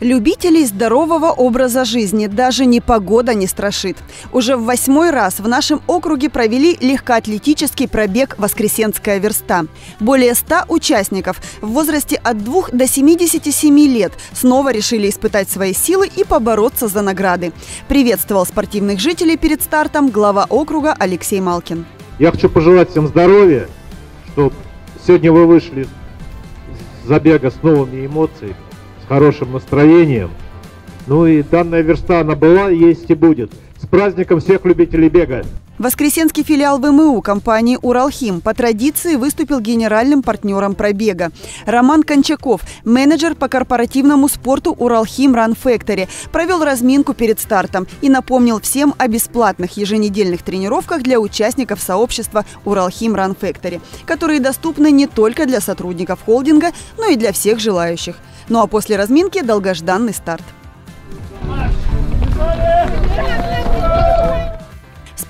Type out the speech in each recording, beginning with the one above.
Любителей здорового образа жизни даже непогода не страшит. Уже в восьмой раз в нашем округе провели легкоатлетический пробег «Воскресенская верста». Более ста участников в возрасте от 2 до 77 лет снова решили испытать свои силы и побороться за награды. Приветствовал спортивных жителей перед стартом глава округа Алексей Малкин. Я хочу пожелать всем здоровья, чтобы сегодня вы вышли с забега с новыми эмоциями хорошим настроением. Ну и данная верста, она была, есть и будет. С праздником всех любителей бега! Воскресенский филиал ВМУ компании «Уралхим» по традиции выступил генеральным партнером пробега. Роман Кончаков, менеджер по корпоративному спорту «Уралхим Ран Factory, провел разминку перед стартом и напомнил всем о бесплатных еженедельных тренировках для участников сообщества «Уралхим Ран Factory, которые доступны не только для сотрудников холдинга, но и для всех желающих. Ну а после разминки долгожданный старт.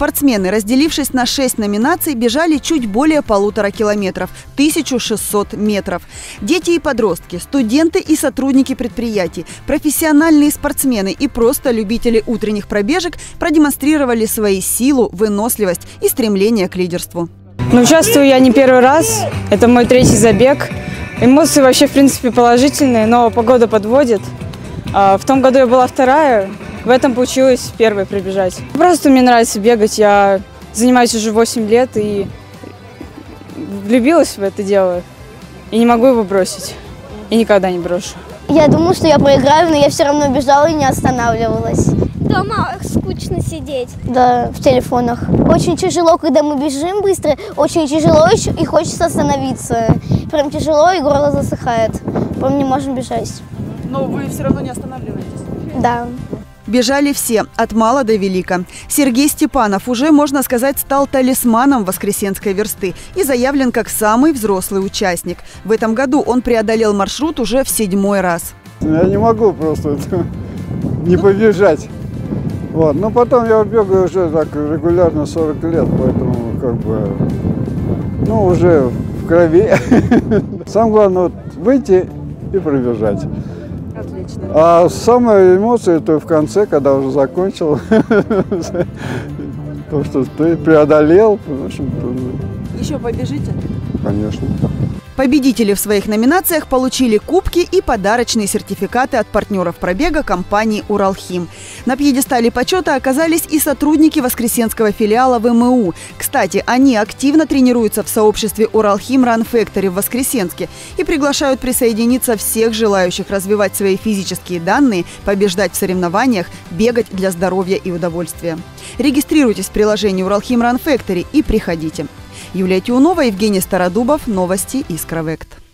Спортсмены, разделившись на шесть номинаций, бежали чуть более полутора километров – 1600 метров. Дети и подростки, студенты и сотрудники предприятий, профессиональные спортсмены и просто любители утренних пробежек продемонстрировали свои силу, выносливость и стремление к лидерству. Ну, участвую я не первый раз. Это мой третий забег. Эмоции вообще, в принципе, положительные, но погода подводит. А, в том году я была вторая, в этом получилось первой прибежать. Просто мне нравится бегать, я занимаюсь уже 8 лет и влюбилась в это дело. И не могу его бросить. И никогда не брошу. Я думала, что я проиграю, но я все равно бежала и не останавливалась. Дома скучно сидеть. Да, в телефонах. Очень тяжело, когда мы бежим быстро, очень тяжело и хочется остановиться. Прям тяжело, и горло засыхает. Прям не можем бежать. Но вы все равно не останавливаетесь? Да. Бежали все, от мала до велика. Сергей Степанов уже, можно сказать, стал талисманом Воскресенской версты и заявлен как самый взрослый участник. В этом году он преодолел маршрут уже в седьмой раз. Я не могу просто не побежать. Вот. Но потом я бегаю уже так регулярно 40 лет, поэтому как бы, ну, уже в крови. Самое главное вот выйти и пробежать. Отлично. А самая эмоция это в конце, когда уже закончил. То, что ты преодолел. В общем, Еще побежите? Конечно. Победители в своих номинациях получили кубки и подарочные сертификаты от партнеров пробега компании «Уралхим». На пьедестале почета оказались и сотрудники Воскресенского филиала ВМУ. Кстати, они активно тренируются в сообществе «Уралхим Ран Factory в Воскресенске и приглашают присоединиться всех желающих развивать свои физические данные, побеждать в соревнованиях, бегать для здоровья и удовольствия. Регистрируйтесь в приложении «Уралхим Ран Factory и приходите. Юлия Тиунова, Евгений Стародубов. Новости Искровект.